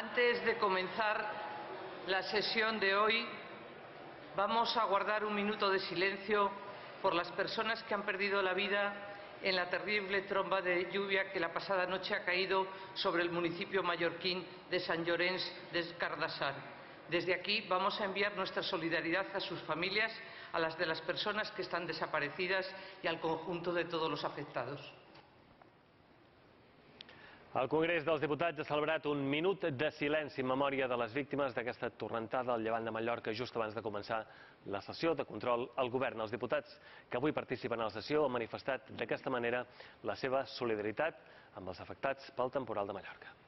Antes de comenzar la sesión de hoy, vamos a guardar un minuto de silencio por las personas que han perdido la vida en la terrible tromba de lluvia que la pasada noche ha caído sobre el municipio mallorquín de San Llorenç de Cardassar. Desde aquí vamos a enviar nuestra solidaridad a sus familias, a las de las personas que están desaparecidas y al conjunto de todos los afectados. El Congrés dels Diputats ha celebrat un minut de silenci en memòria de les víctimes d'aquesta torrentada al llevant de Mallorca just abans de començar la sessió de control al govern. Els diputats que avui participen a la sessió han manifestat d'aquesta manera la seva solidaritat amb els afectats pel temporal de Mallorca.